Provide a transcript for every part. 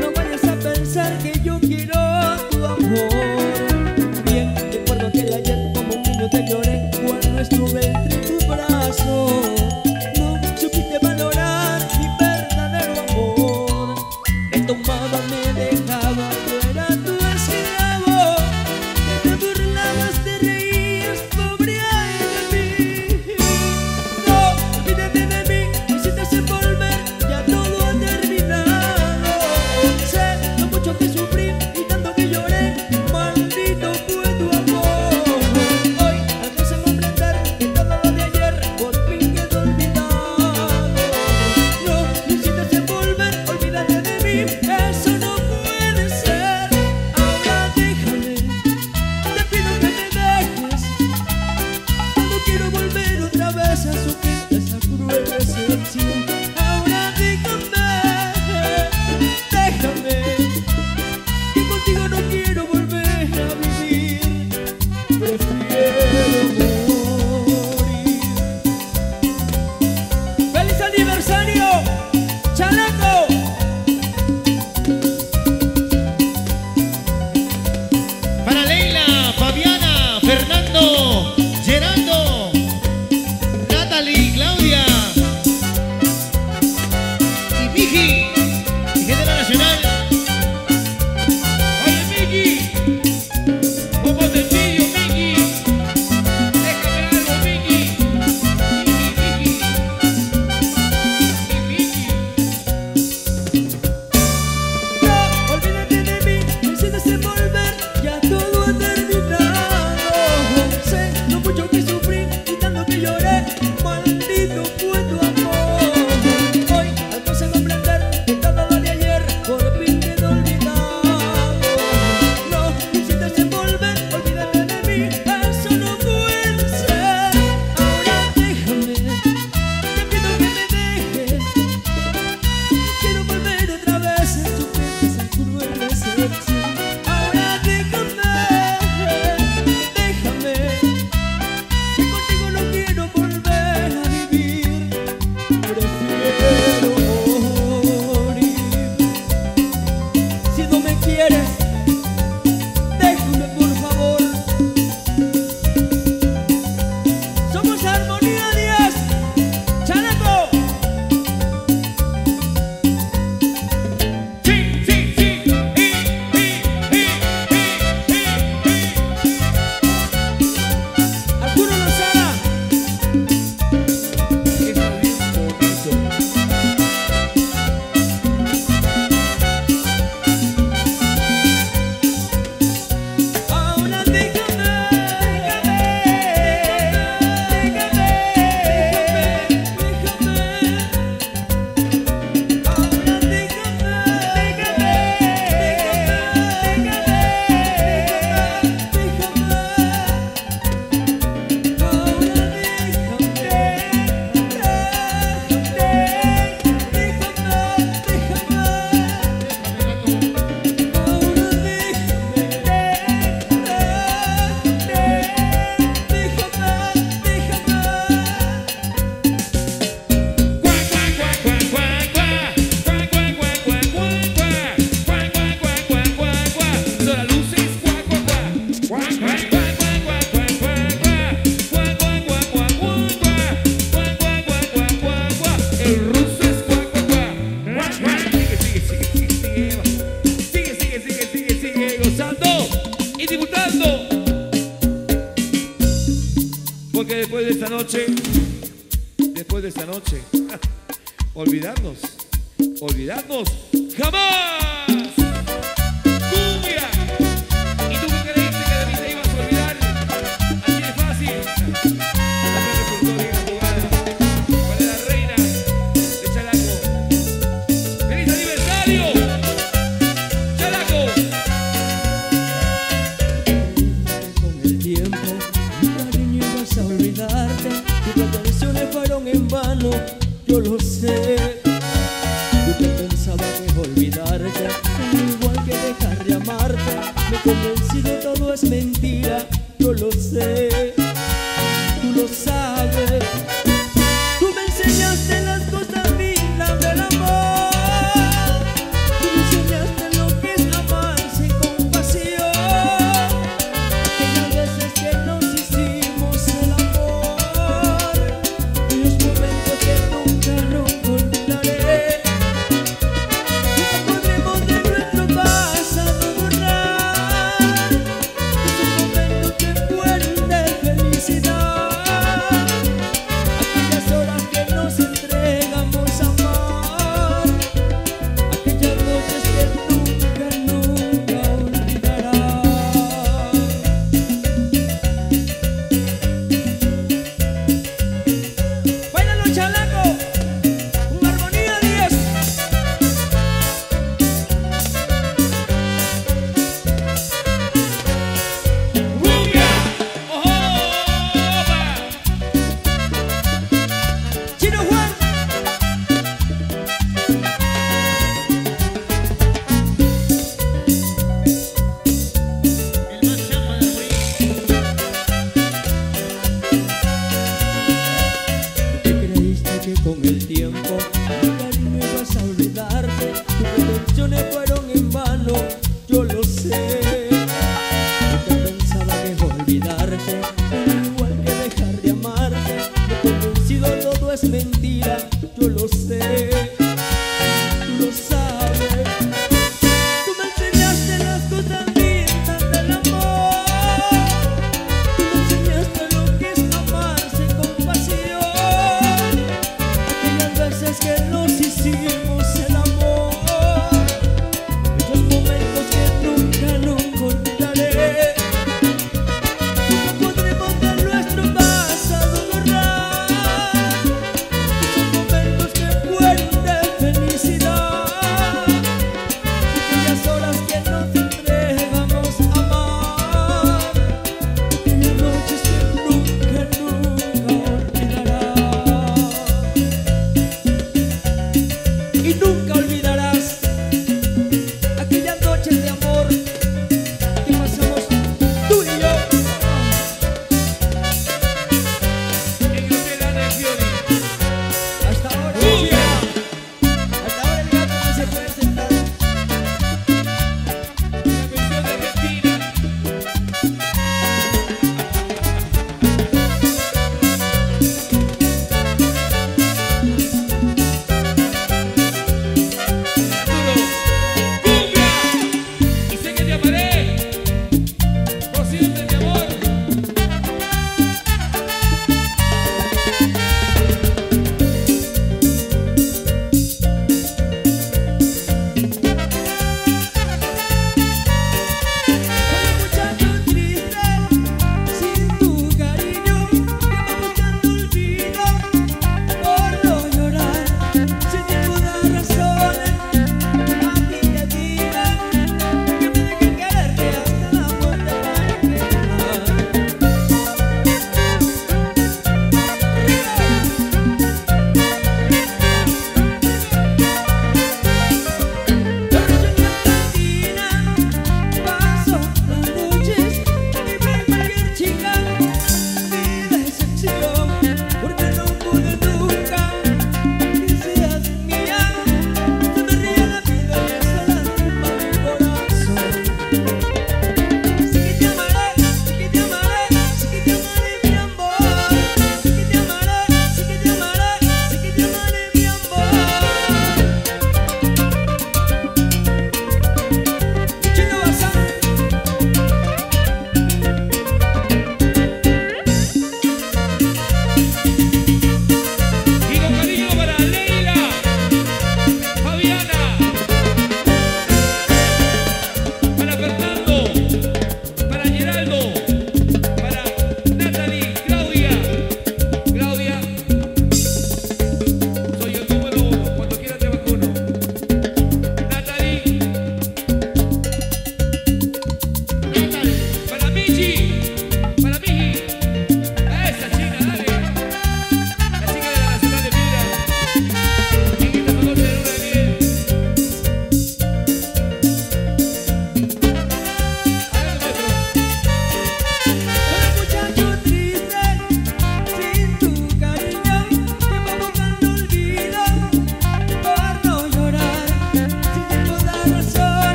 No vayas a pensar que yo quiero tu amor. Bien, que cuando te la llamo como un niño te lloré, cuando estuve entre tu brazo, no mucho quité valorar mi verdadero amor. He tomado amor. ¿Y tú qué creíste que de mí te ibas a olvidar?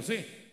Llamaré